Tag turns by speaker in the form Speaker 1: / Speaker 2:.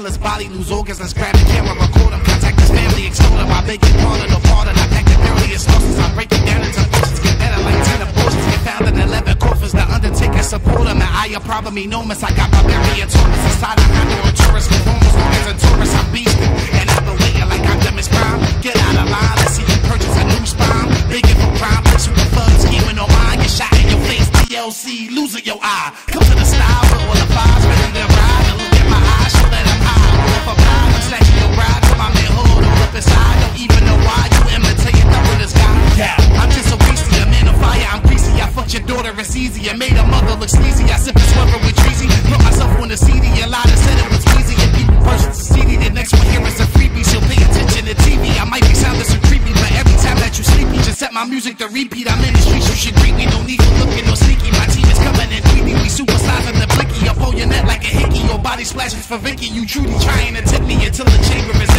Speaker 1: body lose organs. Let's grab the camera, record him, contact his family, extort him. I beg your pardon, no pardon. I pack the dirtiest horses. I break it down into pieces, get better like 10 abortions. Get found in 11 coffins. The Undertaker support him, and I am probably enormous. I got barbarian tourists inside. I handle a tourist homeless lawyers and tourists. I'm beasting, and I've been waiting like I'm Demis Prime. Get out of line, let's see you purchase a new spine. Begging for crime, with the thugs, scheming on mine. Get shot in your face, TLC, losing your eye. Come to the style, all the fives, ready to ride. I made look sleazy. I sip and swerve with Treasy. Put myself on the CD, a lot of said it was easy. And people purchase the CD, the next one here is a freebie. So pay attention to TV. I might be sounding so creepy, but every time that you sleepy, just set my music to repeat. I'm in the streets, you should greet me. No need for looking or sneaky. My team is coming in 3D. We superstars in the blicky. Up on your net like a hickey. Your body splashes for Vicky. You truly trying to tip me until the chamber is